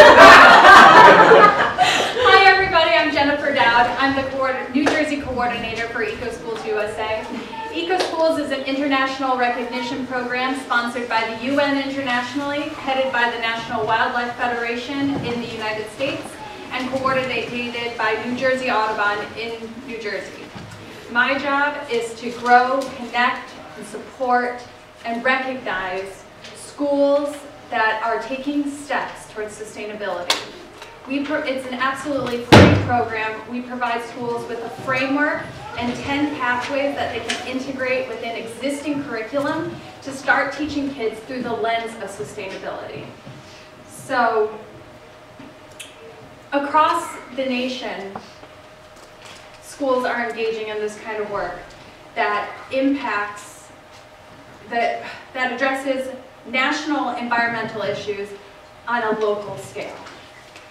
Hi, everybody. I'm Jennifer Dowd. I'm the New Jersey coordinator for EcoSchools USA. EcoSchools is an international recognition program sponsored by the UN internationally, headed by the National Wildlife Federation in the United States, and coordinated by New Jersey Audubon in New Jersey. My job is to grow, connect, and support, and recognize schools that are taking steps towards sustainability. It's an absolutely free program. We provide schools with a framework and 10 pathways that they can integrate within existing curriculum to start teaching kids through the lens of sustainability. So, across the nation, schools are engaging in this kind of work that impacts, that, that addresses national environmental issues on a local scale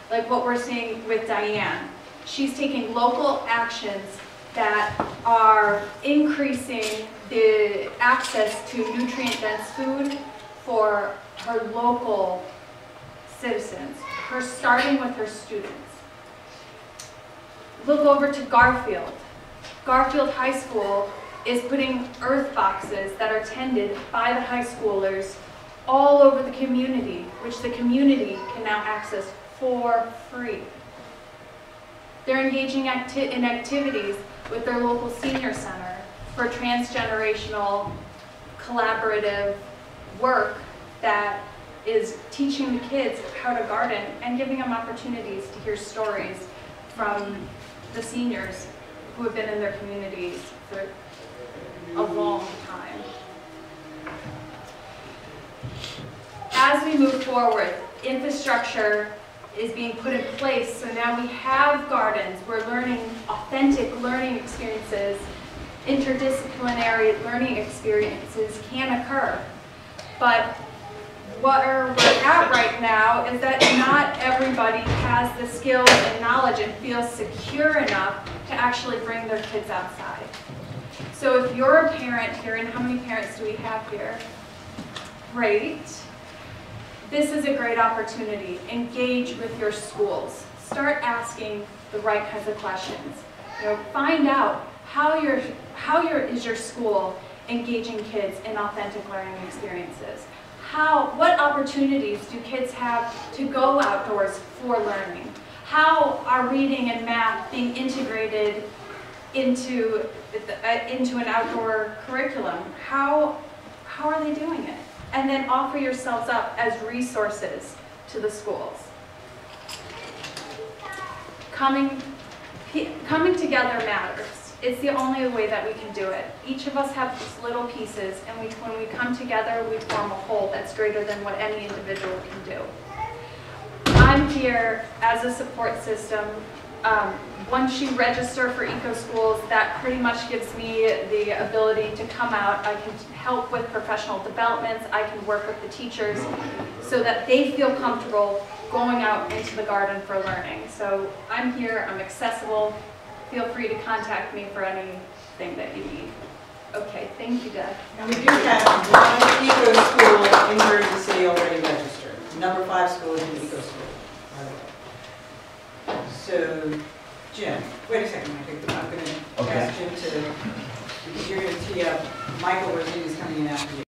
like what we're seeing with Diane. She's taking local actions that are increasing the access to nutrient-dense food for her local citizens, her starting with her students. Look over to Garfield. Garfield High School is putting earth boxes that are tended by the high schoolers all over the community, which the community can now access for free. They're engaging acti in activities with their local senior center for transgenerational collaborative work that is teaching the kids how to garden and giving them opportunities to hear stories from the seniors who have been in their communities for a long time. As we move forward, infrastructure is being put in place. So now we have gardens. We're learning authentic learning experiences. Interdisciplinary learning experiences can occur. But where we're at right now is that not everybody has the skills and knowledge and feels secure enough to actually bring their kids outside. So if you're a parent here, and how many parents do we have here? Great this is a great opportunity. Engage with your schools. Start asking the right kinds of questions. You know, find out how your how your is your school engaging kids in authentic learning experiences. How what opportunities do kids have to go outdoors for learning? How are reading and math being integrated into uh, into an outdoor curriculum? How how are they doing it? And then offer yourselves up as resources to the schools. Coming, coming together matters. It's the only way that we can do it. Each of us have these little pieces, and we, when we come together, we form a whole that's greater than what any individual can do. I'm here as a support system um, once you register for EcoSchools, that pretty much gives me the ability to come out. I can help with professional developments. I can work with the teachers so that they feel comfortable going out into the garden for learning. So I'm here, I'm accessible. Feel free to contact me for anything that you need. Okay, thank you, Deb. And we do have Jim. Wait a second, I think I'm going to okay. ask Jim to, because you're going to tee up, Michael Rosini is coming in after you.